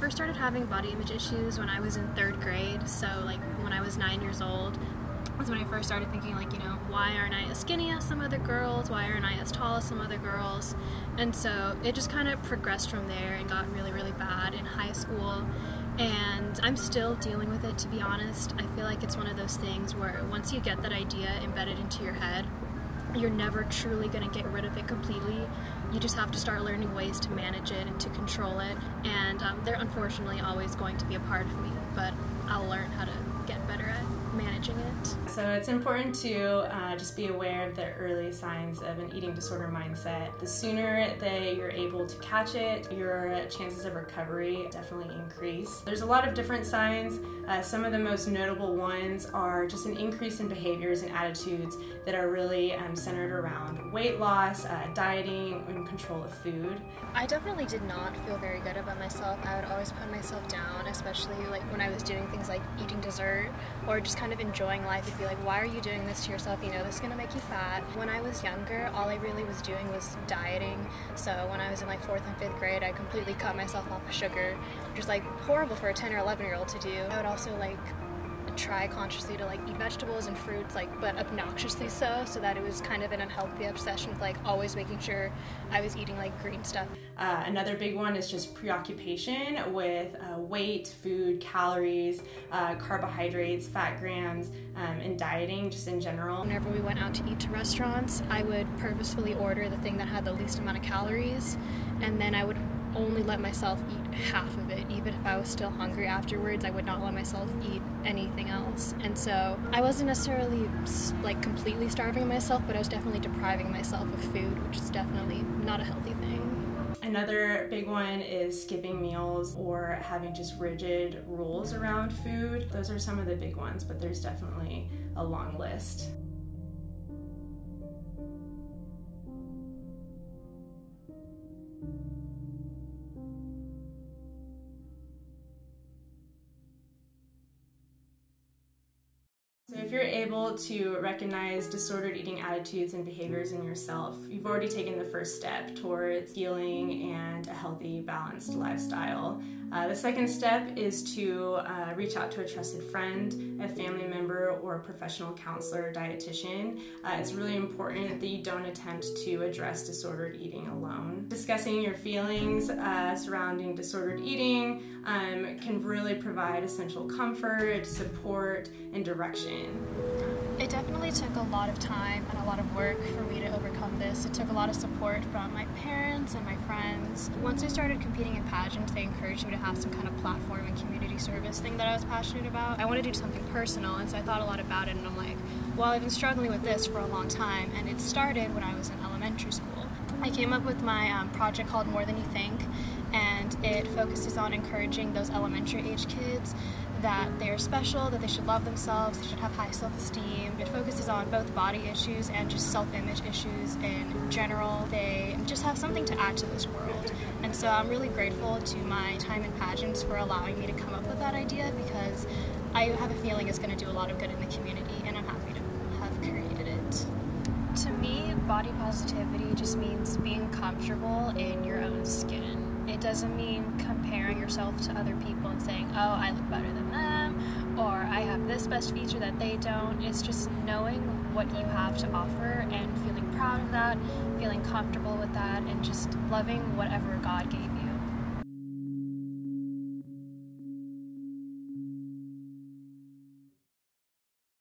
first started having body image issues when I was in third grade. So, like, when I was nine years old, was when I first started thinking, like, you know, why aren't I as skinny as some other girls? Why aren't I as tall as some other girls? And so it just kind of progressed from there and got really, really bad in high school. And I'm still dealing with it, to be honest. I feel like it's one of those things where once you get that idea embedded into your head, you're never truly going to get rid of it completely. You just have to start learning ways to manage it and to control it. And um, they're unfortunately always going to be a part of me, but I'll learn how to get better at managing it. So it's important to uh, just be aware of the early signs of an eating disorder mindset. The sooner that you're able to catch it, your chances of recovery definitely increase. There's a lot of different signs. Uh, some of the most notable ones are just an increase in behaviors and attitudes that are really um, centered around weight loss, uh, dieting, and control of food. I definitely did not feel very good about myself. I would always put myself down, especially like when I was doing things like eating dessert or just kind of enjoying life. It'd be like, why are you doing this to yourself? You know, this is gonna make you fat. When I was younger, all I really was doing was dieting. So when I was in like fourth and fifth grade, I completely cut myself off of sugar, which is like horrible for a 10 or 11 year old to do. I would also like try consciously to like eat vegetables and fruits like but obnoxiously so so that it was kind of an unhealthy obsession with like always making sure i was eating like green stuff. Uh, another big one is just preoccupation with uh, weight food calories uh, carbohydrates fat grams um, and dieting just in general. Whenever we went out to eat to restaurants i would purposefully order the thing that had the least amount of calories and then i would only let myself eat half of it. Even if I was still hungry afterwards, I would not let myself eat anything else. And so I wasn't necessarily like completely starving myself, but I was definitely depriving myself of food, which is definitely not a healthy thing. Another big one is skipping meals or having just rigid rules around food. Those are some of the big ones, but there's definitely a long list. You're able to recognize disordered eating attitudes and behaviors in yourself, you've already taken the first step towards healing and a healthy, balanced lifestyle. Uh, the second step is to uh, reach out to a trusted friend, a family member, or a professional counselor or dietitian. Uh, it's really important that you don't attempt to address disordered eating alone. Discussing your feelings uh, surrounding disordered eating um, can really provide essential comfort, support, and direction. It definitely took a lot of time and a lot of work for me to overcome this. It took a lot of support from my parents and my friends. Once I started competing in pageants, they encouraged me to have some kind of platform and community service thing that I was passionate about. I wanted to do something personal, and so I thought a lot about it, and I'm like, well, I've been struggling with this for a long time, and it started when I was in elementary school. I came up with my um, project called More Than You Think, it focuses on encouraging those elementary age kids that they're special, that they should love themselves, they should have high self esteem. It focuses on both body issues and just self image issues in general. They just have something to add to this world. And so I'm really grateful to my time in pageants for allowing me to come up with that idea because I have a feeling it's going to do a lot of good in the community, and I'm happy to have created it. To me, body positivity just means being comfortable in your own skin. It doesn't mean comparing yourself to other people and saying, oh, I look better than them, or I have this best feature that they don't. It's just knowing what you have to offer and feeling proud of that, feeling comfortable with that, and just loving whatever God gave